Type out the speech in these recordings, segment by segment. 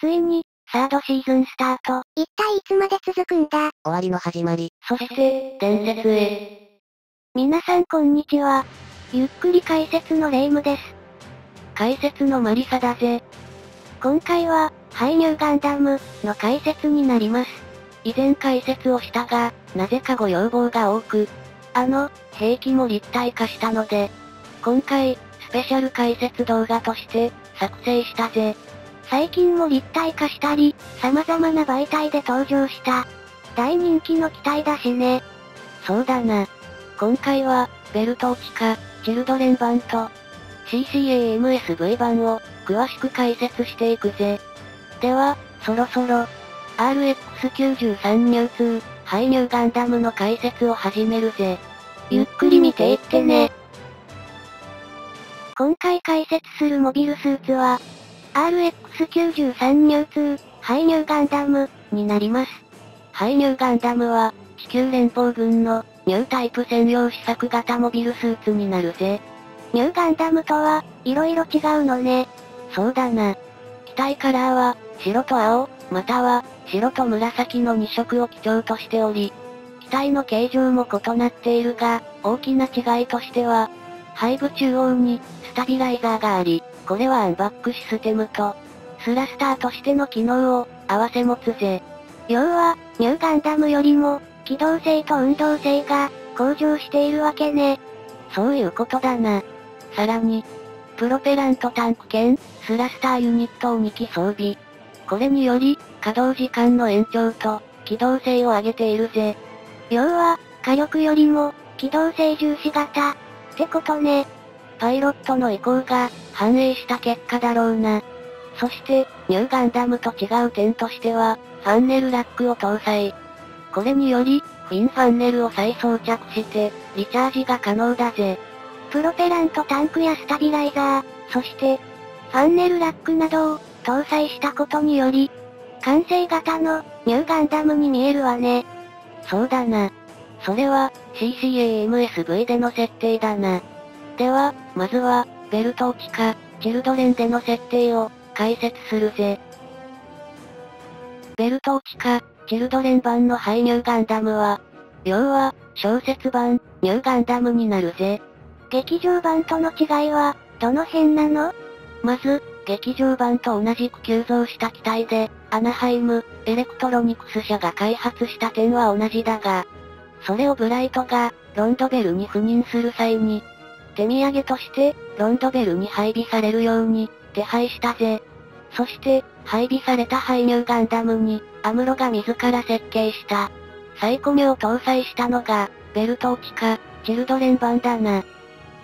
ついに、サードシーズンスタート。一体いつまで続くんだ？終わりの始まり。そして、伝説へ。皆さんこんにちは。ゆっくり解説のレイムです。解説のマリサだぜ。今回は、ハイニューガンダムの解説になります。以前解説をしたが、なぜかご要望が多く、あの、兵器も立体化したので、今回、スペシャル解説動画として、作成したぜ。最近も立体化したり、様々な媒体で登場した。大人気の機体だしね。そうだな。今回は、ベルトーチカ、チルドレン版と、CCAMSV 版を、詳しく解説していくぜ。では、そろそろ、RX93 ニュー2、ハイニューガンダムの解説を始めるぜ。ゆっくり見ていってね。今回解説するモビルスーツは、X93 ニュー2、ハイニューガンダム、になります。ハイニューガンダムは、地球連邦軍の、ニュータイプ専用試作型モビルスーツになるぜ。ニューガンダムとは、色々違うのね。そうだな。機体カラーは、白と青、または、白と紫の2色を基調としており、機体の形状も異なっているが、大きな違いとしては、背部中央に、スタビライザーがあり、これはアンバックシステムと、スラスターとしての機能を、合わせ持つぜ。要は、ニューガンダムよりも、機動性と運動性が、向上しているわけね。そういうことだな。さらに、プロペラントタンク兼、スラスターユニットを2機装備。これにより、稼働時間の延長と、機動性を上げているぜ。要は、火力よりも、機動性重視型。ってことね。パイロットの意向が、反映した結果だろうな。そして、ニューガンダムと違う点としては、ファンネルラックを搭載。これにより、フィンファンネルを再装着して、リチャージが可能だぜ。プロペラントタンクやスタビライザー、そして、ファンネルラックなどを搭載したことにより、完成型のニューガンダムに見えるわね。そうだな。それは CCAMSV での設定だな。では、まずは、ベルトーチカ、チルドレンでの設定を解説するぜ。ベルトーチカ、チルドレン版のハイニューガンダムは、要は、小説版、ニューガンダムになるぜ。劇場版との違いは、どの辺なの？まず、劇場版と同じく急造した機体で、アナハイム、エレクトロニクス社が開発した点は同じだが、それをブライトが、ロンドベルに赴任する際に、手土産として、ロンドベルに配備されるように、手配したぜ。そして、配備されたハイニューガンダムに、アムロが自ら設計した、サイコミを搭載したのが、ベルトーチカ、チルドレン版だな。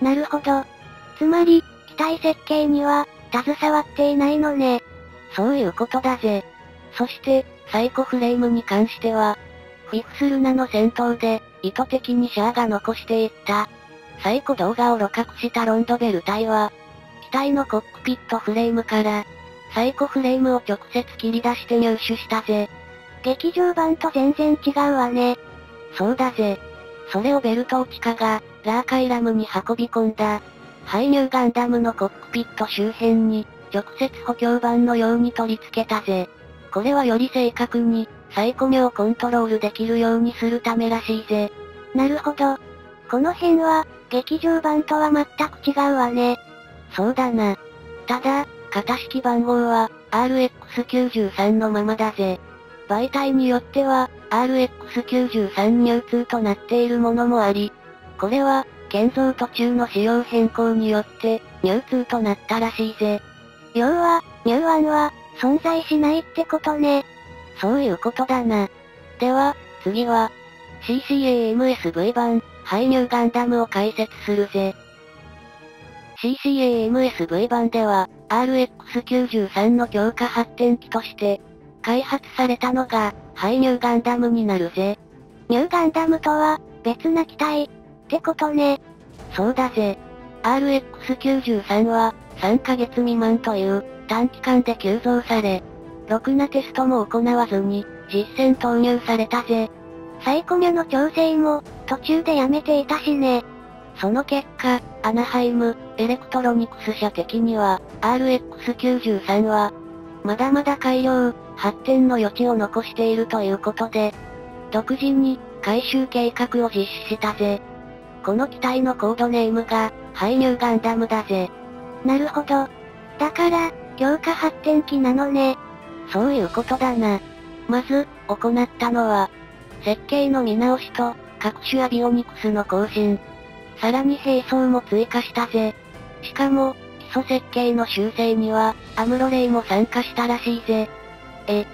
なるほど。つまり、機体設計には、携わっていないのね。そういうことだぜ。そして、サイコフレームに関しては、フィフスルナの戦闘で、意図的にシャアが残していった、サイコ動画を露獲したロンドベル隊は、機体のコックピットフレームから、サイコフレームを直接切り出して入手したぜ。劇場版と全然違うわね。そうだぜ。それをベルトーチカが、ラーカイラムに運び込んだ。ハイニューガンダムのコックピット周辺に、直接補強板のように取り付けたぜ。これはより正確に、サイコミをコントロールできるようにするためらしいぜ。なるほど。この辺は、劇場版とは全く違うわね。そうだな。ただ、型式番号は、RX93 のままだぜ。媒体によっては、RX93 ニュー2となっているものもあり、これは、建造途中の仕様変更によって、ニュー2となったらしいぜ。要は、ニュー1は、存在しないってことね。そういうことだな。では、次は、CCAMSV 版、ハイニューガンダムを解説するぜ。CCAMSV 版では、RX93 の強化発展機として、開発されたのが、ハイニューガンダムになるぜ。ニューガンダムとは、別な機体、ってことね。そうだぜ。RX93 は、3ヶ月未満という、短期間で急増され、ろくなテストも行わずに、実戦投入されたぜ。サイコミョの調整も、途中でやめていたしね。その結果、アナハイム、エレクトロニクス社的には、RX93 は、まだまだ改良、発展の余地を残しているということで、独自に、改修計画を実施したぜ。この機体のコードネームが、ハイニューガンダムだぜ。なるほど。だから、強化発展機なのね。そういうことだな。まず、行ったのは、設計の見直しと、各種アビオニクスの更新。さらに並走も追加したぜ。しかも、基礎設計の修正には、アムロレイも参加したらしいぜ。え、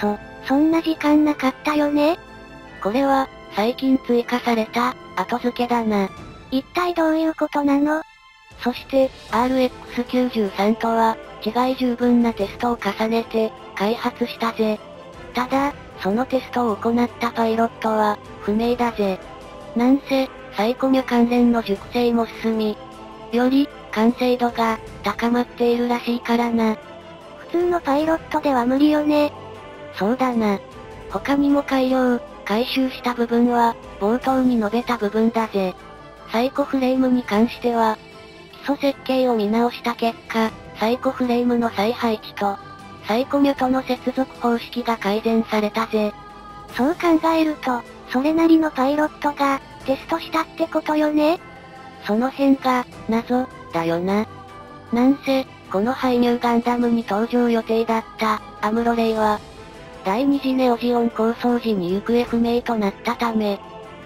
そ、そんな時間なかったよね？これは、最近追加された、後付けだな。一体どういうことなの？そして、RX93 とは、違い十分なテストを重ねて、開発したぜ。ただ、そのテストを行ったパイロットは、不明だぜ。なんせ、サイコミュ関連の熟成も進み、より、完成度が、高まっているらしいからな。普通のパイロットでは無理よね。そうだな。他にも改良、回収した部分は、冒頭に述べた部分だぜ。サイコフレームに関しては、基礎設計を見直した結果、サイコフレームの再配置と、サイコミュとの接続方式が改善されたぜ。そう考えると、それなりのパイロットが、テストしたってことよね？その辺が、謎、だよな。なんせ、この排入ガンダムに登場予定だった、アムロレイは、第二次ネオジオン構想時に行方不明となったため、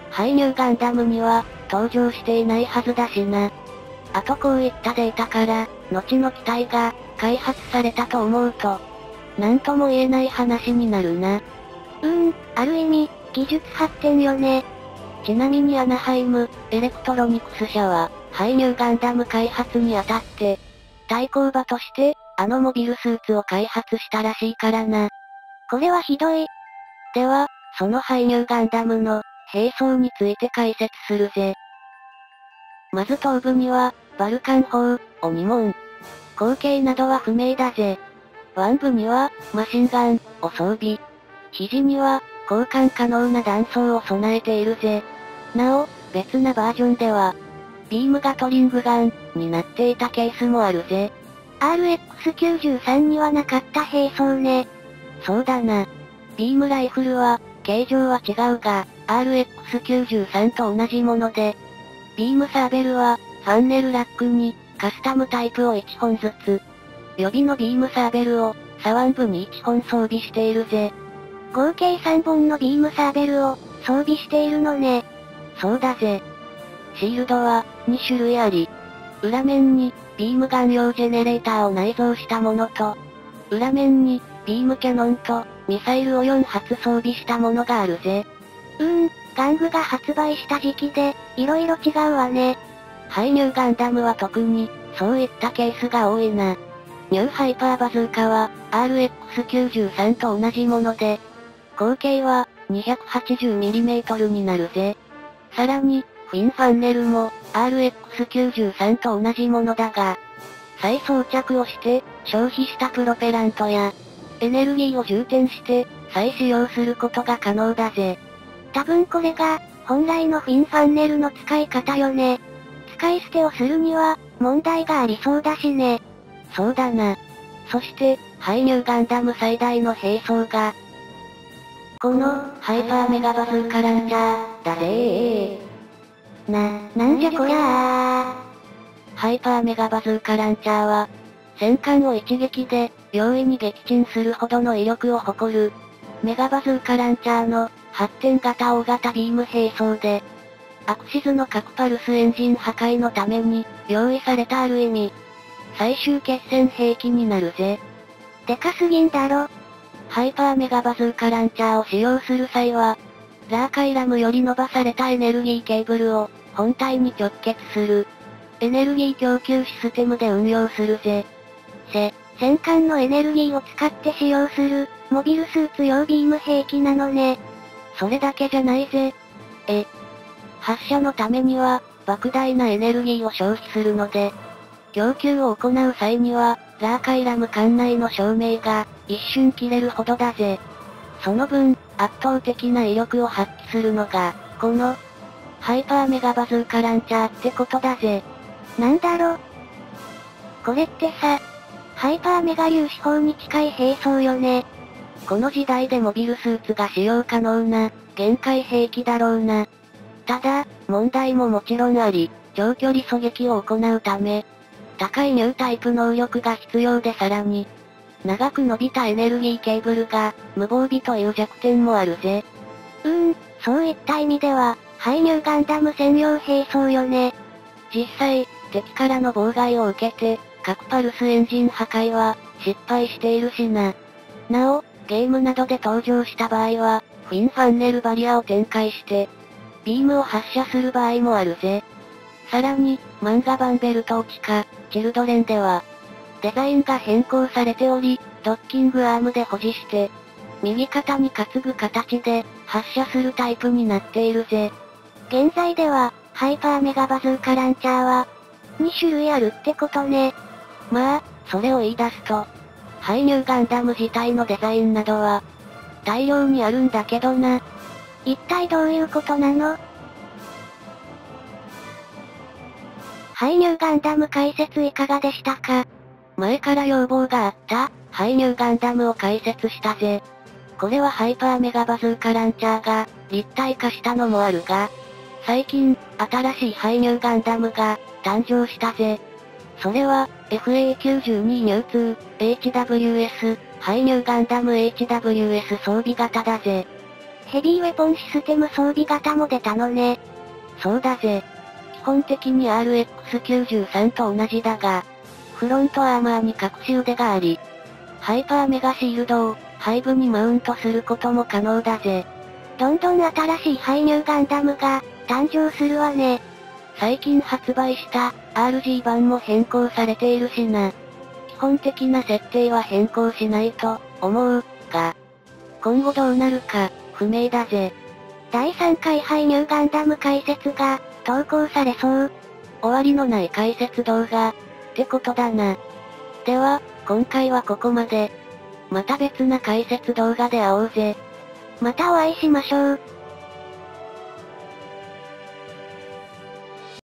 排入ガンダムには、登場していないはずだしな。あとこういったデータから、後の機体が、開発されたと思うと、なんとも言えない話になるな。うーん、ある意味、技術発展よね。ちなみにアナハイム、エレクトロニクス社は、ハイニューガンダム開発にあたって、対抗馬として、あのモビルスーツを開発したらしいからな。これはひどい。では、そのハイニューガンダムの、並走について解説するぜ。まず頭部には、バルカン砲、鬼門。後継などは不明だぜ。腕部には、マシンガン、を装備。肘には、交換可能な弾倉を備えているぜ。なお、別なバージョンでは、ビームガトリングガン、になっていたケースもあるぜ。RX93 にはなかった兵装ね。そうだな。ビームライフルは、形状は違うが、RX93 と同じもので、ビームサーベルは、ファンネルラックに、カスタムタイプを1本ずつ。予備のビームサーベルを、左腕部に1本装備しているぜ。合計3本のビームサーベルを、装備しているのね。そうだぜ。シールドは、2種類あり、裏面に、ビームガン用ジェネレーターを内蔵したものと、裏面に、ビームキャノンと、ミサイルを4発装備したものがあるぜ。うーん、ガングが発売した時期で、色々違うわね。ハイニューガンダムは特に、そういったケースが多いな。ニューハイパーバズーカは、RX93 と同じもので、口径は、280mm になるぜ。さらに、フィンファンネルも、RX93 と同じものだが、再装着をして、消費したプロペラントや、エネルギーを充填して、再使用することが可能だぜ。多分これが、本来のフィンファンネルの使い方よね。使い捨てをするには、問題がありそうだしね。そうだな。そして、ハイニューガンダム最大の並走が、この、ハイパーメガバズーカランチャー、だぜー。な、なんじゃこりゃー。ハイパーメガバズーカランチャーは、戦艦を一撃で、容易に撃沈するほどの威力を誇る、メガバズーカランチャーの、発展型大型ビーム並走で、アクシズの核パルスエンジン破壊のために、用意されたある意味、最終決戦兵器になるぜ。でかすぎんだろ。ハイパーメガバズーカランチャーを使用する際は、ラーカイラムより伸ばされたエネルギーケーブルを、本体に直結する。エネルギー供給システムで運用するぜ。せ、戦艦のエネルギーを使って使用する、モビルスーツ用ビーム兵器なのね。それだけじゃないぜ。え、発射のためには、莫大なエネルギーを消費するので、供給を行う際には、ラーカイラム艦内の照明が、一瞬切れるほどだぜ。その分、圧倒的な威力を発揮するのが、この、ハイパーメガバズーカランチャーってことだぜ。なんだろこれってさ、ハイパーメガ粒子砲に近い兵装よね。この時代でモビルスーツが使用可能な、限界兵器だろうな。ただ、問題ももちろんあり、長距離狙撃を行うため、高いニュータイプ能力が必要でさらに、長く伸びたエネルギーケーブルが、無防備という弱点もあるぜ。うーん、そういった意味では、排入ガンダム専用兵装よね。実際、敵からの妨害を受けて、核パルスエンジン破壊は、失敗しているしな。なお、ゲームなどで登場した場合は、フィンファンネルバリアを展開して、ビームを発射する場合もあるぜ。さらに、漫画版ベルトーチか、チルドレンでは、デザインが変更されており、ドッキングアームで保持して、右肩に担ぐ形で、発射するタイプになっているぜ。現在では、ハイパーメガバズーカランチャーは、2種類あるってことね。まあ、それを言い出すと、ハイニューガンダム自体のデザインなどは、大量にあるんだけどな。一体どういうことなの？ハイニューガンダム解説いかがでしたか？前から要望があった、ハイニューガンダムを解説したぜ。これはハイパーメガバズーカランチャーが、立体化したのもあるが、最近、新しいハイニューガンダムが、誕生したぜ。それは、FA92 ニュー 2HWS、ハイニューガンダム HWS 装備型だぜ。ヘビーウェポンシステム装備型も出たのね。そうだぜ。基本的に RX93 と同じだが、フロントアーマーに隠し腕があり、ハイパーメガシールドを背部にマウントすることも可能だぜ。どんどん新しいハイニューガンダムが誕生するわね。最近発売した RG 版も変更されているしな。基本的な設定は変更しないと思うが、今後どうなるか不明だぜ。第3回ハイニューガンダム解説が投稿されそう。終わりのない解説動画ってことだな。では、今回はここまで。また別な解説動画で会おうぜ。またお会いしましょう。